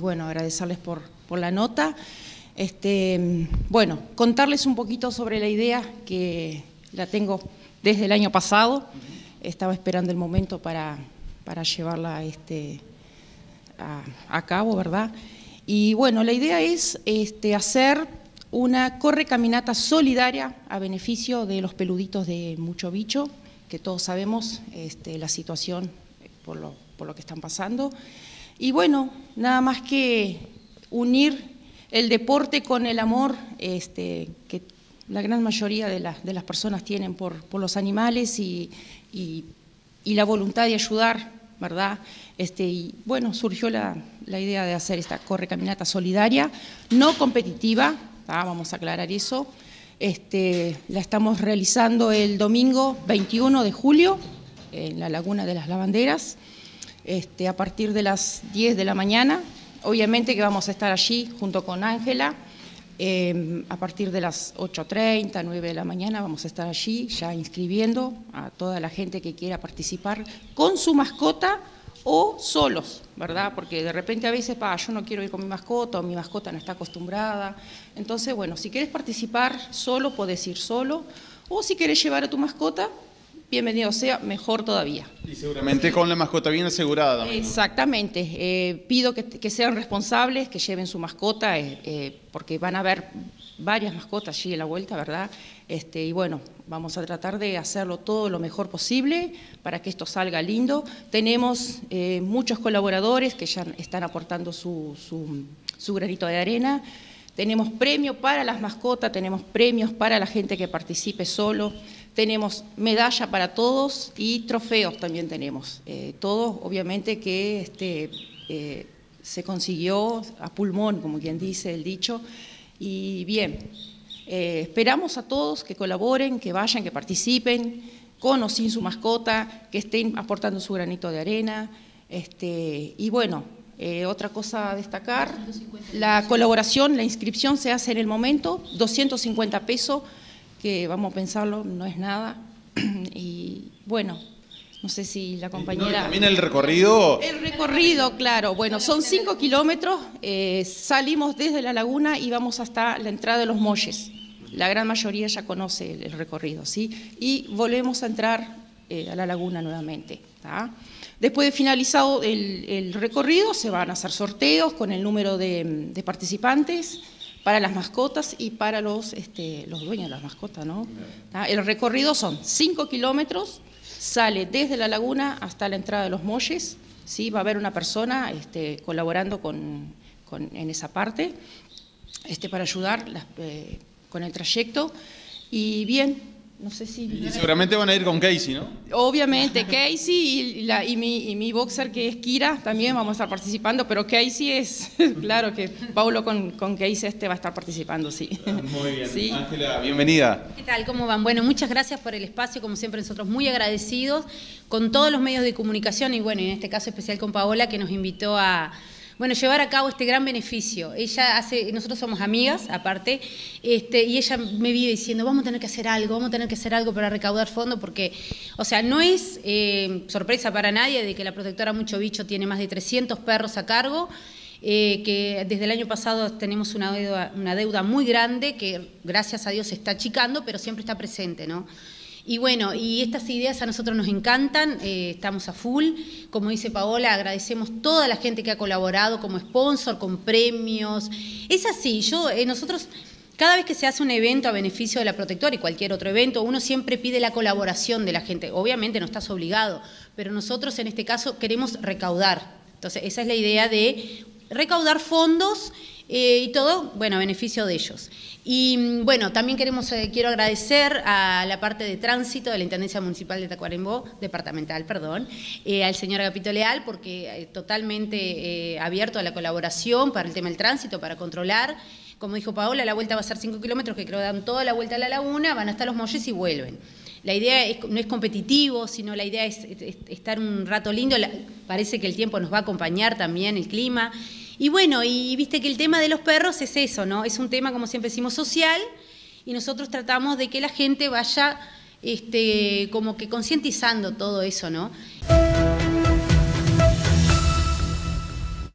bueno, agradecerles por, la nota. Este, bueno, contarles un poquito sobre la idea que la tengo desde el año pasado. Estaba esperando el momento para, para llevarla este, a, cabo, ¿verdad? Y bueno, la idea es este, hacer una correcaminata solidaria a beneficio de los peluditos de Mucho Bicho, que todos sabemos este, la situación por lo, por lo que están pasando. Y bueno, nada más que unir el deporte con el amor este, que la gran mayoría de, las personas tienen por, los animales y, la voluntad de ayudar, ¿verdad? Este, y bueno, surgió la, idea de hacer esta correcaminata solidaria, no competitiva, vamos a aclarar eso. Este, la estamos realizando el domingo 21 de julio en la Laguna de las Lavanderas, este, a partir de las 10 de la mañana. Obviamente que vamos a estar allí junto con Ángela. Em, a partir de las 8.30, 9 de la mañana vamos a estar allí ya inscribiendo a toda la gente que quiera participar con su mascota o solos, ¿verdad? Porque de repente a veces, pa, yo no quiero ir con mi mascota o mi mascota no está acostumbrada. Entonces, bueno, si quieres participar solo, puedes ir solo. O si quieres llevar a tu mascota, bienvenido sea, mejor todavía. Y seguramente con la mascota bien asegurada. También, Exactamente. Eh, pido que, sean responsables, que lleven su mascota, eh, eh, porque van a haber varias mascotas allí en la vuelta, ¿verdad? Este, y bueno, vamos a tratar de hacerlo todo lo mejor posible para que esto salga lindo. Tenemos muchos colaboradores que ya están aportando su, su, granito de arena. Tenemos premio para las mascotas, tenemos premios para la gente que participe solo, tenemos medalla para todos y trofeos también tenemos. Eh, todos, obviamente, que este, eh, se consiguió a pulmón, como quien dice el dicho, y bien, eh, esperamos a todos que colaboren, que vayan, que participen, con o sin su mascota, que estén aportando su granito de arena. Este, y bueno, eh, otra cosa a destacar, la colaboración, la inscripción se hace en el momento, 250 pesos, que vamos a pensarlo, no es nada. y bueno, no sé si la compañera... también el recorrido... El recorrido, claro. Bueno, son cinco kilómetros. Eh, salimos desde la laguna y vamos hasta la entrada de los Molles. La gran mayoría ya conoce el, recorrido, ¿sí? Y volvemos a entrar eh, a la laguna nuevamente. Después de finalizado el, recorrido, se van a hacer sorteos con el número de, participantes para las mascotas y para los, este, los dueños de las mascotas, ¿no? El recorrido son cinco kilómetros sale desde la laguna hasta la entrada de los molles, ¿sí? va a haber una persona este, colaborando con, en esa parte este, para ayudar eh, con el trayecto. Y bien, no sé si... Y seguramente van a ir con Casey, ¿no? Obviamente, Casey y, mi, boxer que es Kira también vamos a estar participando, pero Casey es, claro que Paulo con, con Casey este va a estar participando, sí. Muy bien. Ángela, bienvenida. ¿Qué tal? ¿Cómo van? Bueno, muchas gracias por el espacio, como siempre nosotros muy agradecidos con todos los medios de comunicación y bueno, en este caso especial con Paola que nos invitó a bueno, llevar a cabo este gran beneficio. Ella hace, nosotros somos amigas, aparte, este, y ella me vive diciendo, vamos a tener que hacer algo, vamos a tener que hacer algo para recaudar fondos, porque, o sea, no es eh, sorpresa para nadie de que la protectora Mucho Bicho tiene más de 300 perros a cargo, eh, que desde el año pasado tenemos una deuda, una deuda muy grande que gracias a Dios se está achicando, pero siempre está presente, ¿no? Y bueno, y estas ideas a nosotros nos encantan, eh, estamos a full. Como dice Paola, agradecemos toda la gente que ha colaborado como sponsor, con premios. Es así, yo, eh, nosotros, cada vez que se hace un evento a beneficio de la protectora y cualquier otro evento, uno siempre pide la colaboración de la gente. Obviamente no estás obligado, pero nosotros en este caso queremos recaudar. Entonces, esa es la idea de recaudar fondos eh, y todo, bueno, a beneficio de ellos. Y mm, bueno, también queremos, eh, quiero agradecer a la parte de tránsito de la Intendencia Municipal de Tacuarembó, departamental, perdón, eh, al señor Agapito Leal, porque totalmente abierto a la colaboración para el tema del tránsito, para controlar. Como dijo Paola, la vuelta va a ser 5 kilómetros, que creo dan toda la vuelta a la laguna, van hasta los molles y vuelven. La idea no es competitivo, sino la idea es, estar un rato lindo. parece que el tiempo nos va a acompañar también, el clima. Y bueno, y viste que el tema de los perros es eso, ¿no? Es un tema, como siempre decimos, social, y nosotros tratamos de que la gente vaya este, como que concientizando todo eso, ¿no?